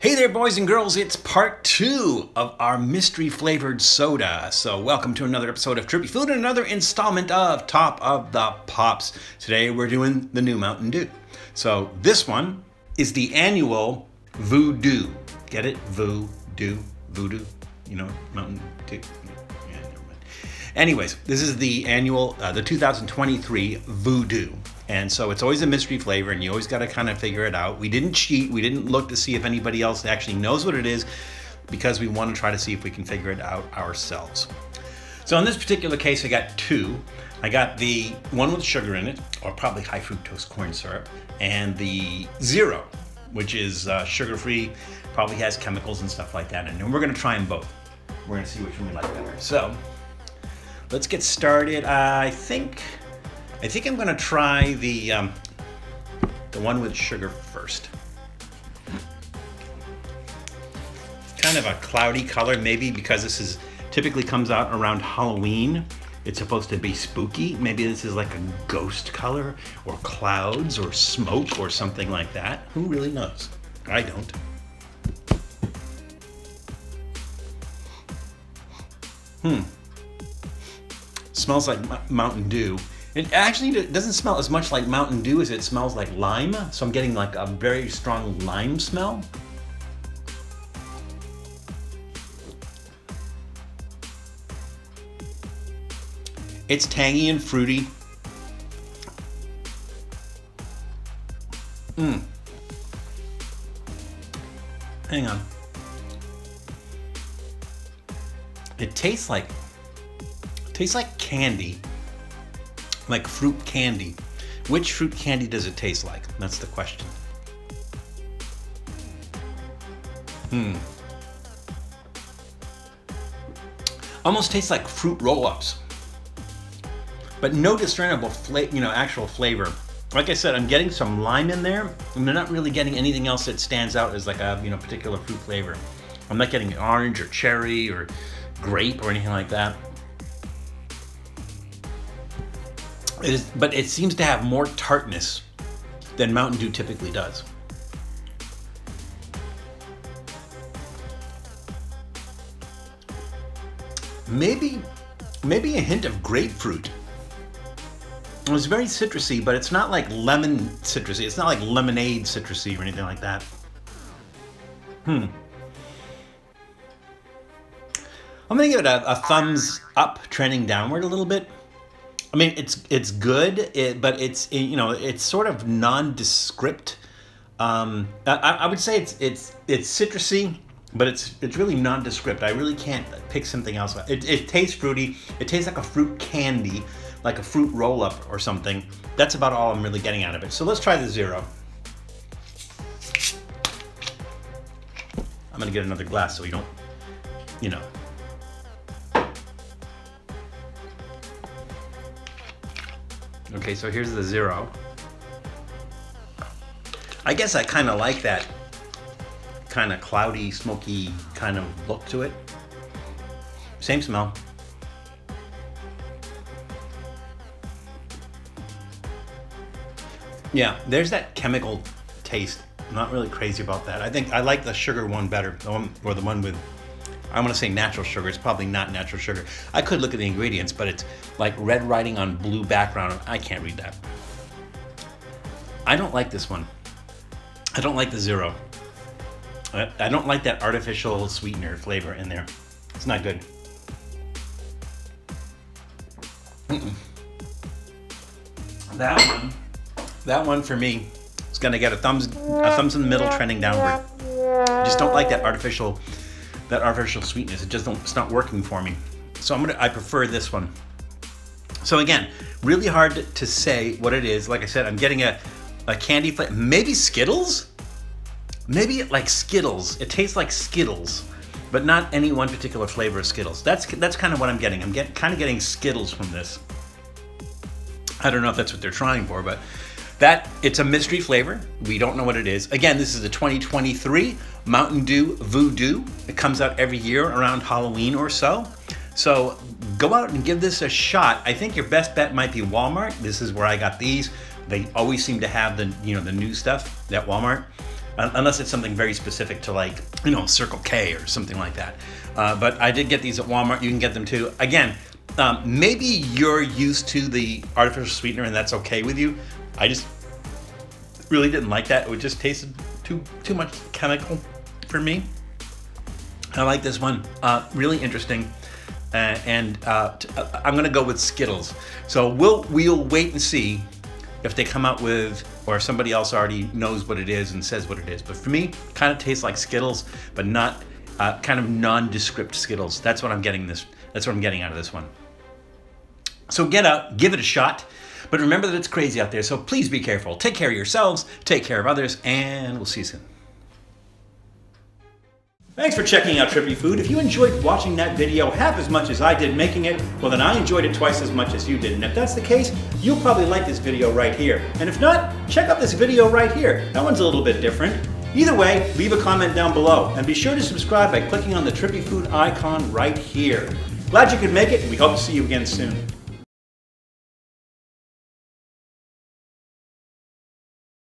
Hey there, boys and girls, it's part two of our mystery flavored soda. So, welcome to another episode of Trippy Food and another installment of Top of the Pops. Today, we're doing the new Mountain Dew. So, this one is the annual Voo-Dew. Get it? Voodoo, Voodoo, you know, Mountain Dew. Yeah. Anyways, this is the annual, uh, the 2023 Voo-Dew. And so it's always a mystery flavor, and you always got to kind of figure it out. We didn't cheat, we didn't look to see if anybody else actually knows what it is because we want to try to see if we can figure it out ourselves. So in this particular case, I got two. I got the one with sugar in it, or probably high fructose corn syrup, and the zero, which is uh, sugar free, probably has chemicals and stuff like that. And we're going to try them both. We're to see which one we like better. So let's get started. I think I think I'm gonna try the um, the one with sugar first. Kind of a cloudy color, maybe because this is typically comes out around Halloween. It's supposed to be spooky. Maybe this is like a ghost color, or clouds, or smoke, or something like that. Who really knows? I don't. Hmm. Smells like Mountain Dew. It actually doesn't smell as much like Mountain Dew as it smells like lime. So I'm getting like a very strong lime smell. It's tangy and fruity. Mmm. Hang on. It tastes like tastes like candy like fruit candy. Which fruit candy does it taste like? That's the question. Hmm. Almost tastes like fruit roll-ups. But no discernible flavor, you know, actual flavor. Like I said, I'm getting some lime in there, and I'm not really getting anything else that stands out as like a, you know, particular fruit flavor. I'm not getting orange or cherry or grape or anything like that. It is, but it seems to have more tartness than Mountain Dew typically does. Maybe, maybe a hint of grapefruit. It was very citrusy, but it's not like lemon citrusy. It's not like lemonade citrusy or anything like that. Hmm. I'm gonna give it a, a thumbs up, trending downward a little bit. I mean, it's it's good, it, but it's it, you know it's sort of nondescript. Um, I, I would say it's it's it's citrusy, but it's it's really nondescript. I really can't pick something else. It, it tastes fruity. It tastes like a fruit candy, like a fruit roll up or something. That's about all I'm really getting out of it. So let's try the zero. I'm gonna get another glass so we don't, you know, Okay, so here's the zero. I guess I kind of like that kind of cloudy, smoky kind of look to it. Same smell. Yeah, there's that chemical taste. I'm not really crazy about that. I think I like the sugar one better, the one, or the one with I want to say natural sugar. It's probably not natural sugar. I could look at the ingredients, but it's like red writing on blue background. I can't read that. I don't like this one. I don't like the zero. I don't like that artificial sweetener flavor in there. It's not good. Mm -mm. That one, that one for me is gonna get a thumbs, a thumbs in the middle, trending downward. I just don't like that artificial that artificial sweetness. It just don't, it's not working for me. So I'm gonna, I prefer this one. So again, really hard to say what it is. Like I said, I'm getting a, a candy flavor, maybe Skittles? Maybe like Skittles. It tastes like Skittles, but not any one particular flavor of Skittles. That's that's kind of what I'm getting. I'm get, kind of getting Skittles from this. I don't know if that's what they're trying for, but that it's a mystery flavor. We don't know what it is. Again, this is the 2023 Mountain Dew Voo-Dew. It comes out every year around Halloween or so. So go out and give this a shot. I think your best bet might be Walmart. This is where I got these. They always seem to have the you know the new stuff at Walmart. unless it's something very specific to like, you know, Circle K or something like that. Uh, but I did get these at Walmart. You can get them too. Again, um, maybe you're used to the artificial sweetener and that's okay with you. I just really didn't like that. It just tasted too too much chemical for me. I like this one. Uh, really interesting. Uh, and uh, uh, I'm gonna go with Skittles. So we'll we'll wait and see if they come out with or somebody else already knows what it is and says what it is. But for me, kind of tastes like Skittles, but not uh, kind of nondescript Skittles. That's what I'm getting this. That's what I'm getting out of this one. So get out, give it a shot. But remember that it's crazy out there, so please be careful. Take care of yourselves, take care of others, and we'll see you soon. Thanks for checking out Trippy Food. If you enjoyed watching that video half as much as I did making it, well then I enjoyed it twice as much as you did. And if that's the case, you'll probably like this video right here. And if not, check out this video right here. That one's a little bit different. Either way, leave a comment down below. And be sure to subscribe by clicking on the Trippy Food icon right here. Glad you could make it, and we hope to see you again soon.